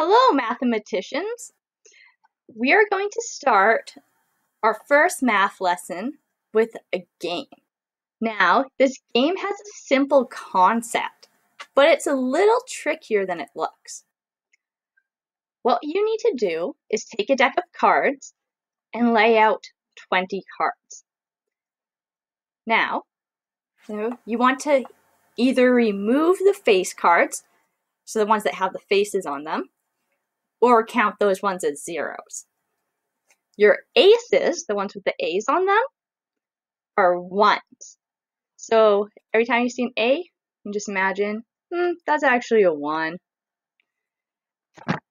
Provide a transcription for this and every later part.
Hello, mathematicians. We are going to start our first math lesson with a game. Now, this game has a simple concept, but it's a little trickier than it looks. What you need to do is take a deck of cards and lay out 20 cards. Now, you want to either remove the face cards, so the ones that have the faces on them, or count those ones as zeros. Your aces, the ones with the A's on them, are ones. So every time you see an A, you just imagine, hmm, that's actually a one.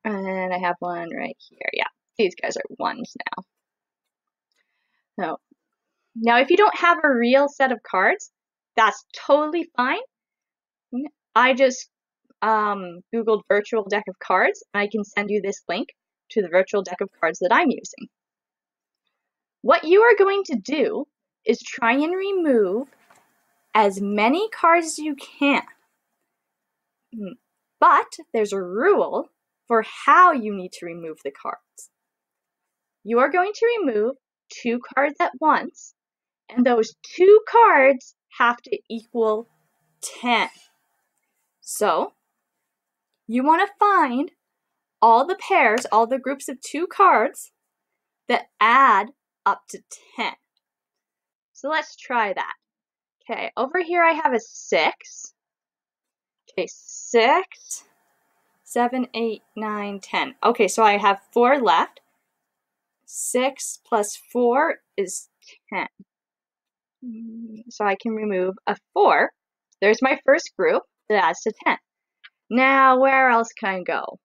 And I have one right here. Yeah, these guys are ones now. So, now if you don't have a real set of cards, that's totally fine. I just um, Googled virtual deck of cards, I can send you this link to the virtual deck of cards that I'm using. What you are going to do is try and remove as many cards as you can. Hmm. But there's a rule for how you need to remove the cards. You are going to remove two cards at once, and those two cards have to equal 10. So, you want to find all the pairs, all the groups of two cards that add up to 10. So let's try that. Okay, over here I have a 6. Okay, 6, 7, 8, 9, 10. Okay, so I have 4 left. 6 plus 4 is 10. Mm, so I can remove a 4. There's my first group that adds to 10. Now, where else can I go?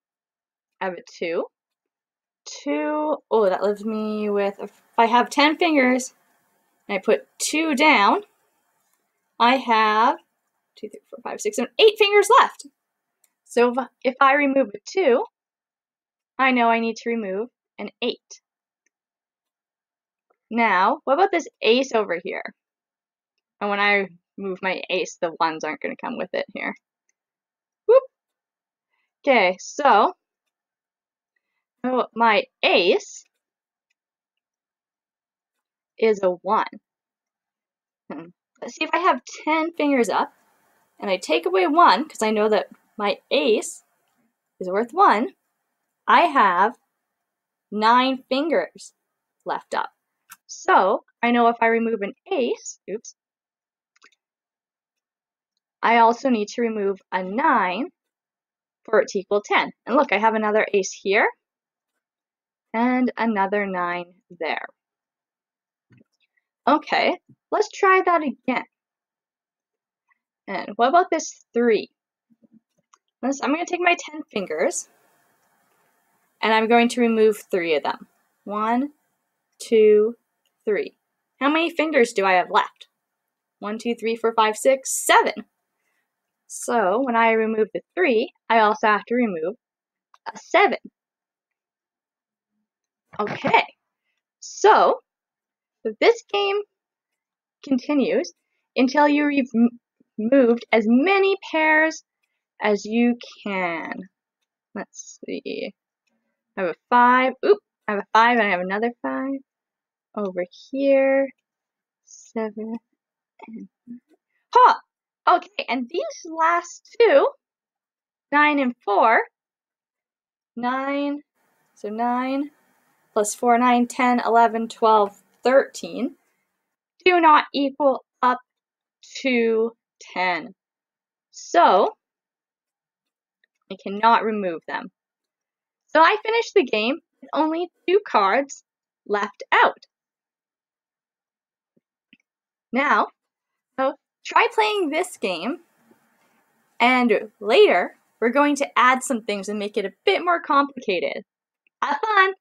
I have a 2. 2, oh, that leaves me with, if I have 10 fingers, and I put 2 down, I have 2, 3, 4, 5, 6, 7, 8 fingers left. So if, I remove a 2, I know I need to remove an 8. Now, what about this ace over here? And when I move my ace, the ones aren't going to come with it here. Okay, so my ace is a 1. Hmm. Let's see if I have 10 fingers up and I take away 1 because I know that my ace is worth 1. I have 9 fingers left up. So I know if I remove an ace, oops, I also need to remove a 9 for it to equal 10. And look, I have another ace here and another 9 there. Okay, let's try that again. And what about this 3? This, I'm going to take my 10 fingers and I'm going to remove 3 of them. One, two, three. How many fingers do I have left? One, two, three, four, five, six, seven. So when I remove the 3, I also have to remove a 7. Okay, so this game continues until you removed as many pairs as you can. Let's see. I have a 5. Oop, I have a 5 and I have another 5. Over here. 7 and... Ha! Okay, and these last two, 9 and 4, 9, so 9 plus 4, 9, 10, 11, 12, 13, do not equal up to 10. So, I cannot remove them. So I finished the game with only two cards left out. Now, try playing this game, and later we're going to add some things and make it a bit more complicated. Have fun!